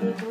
Thank you.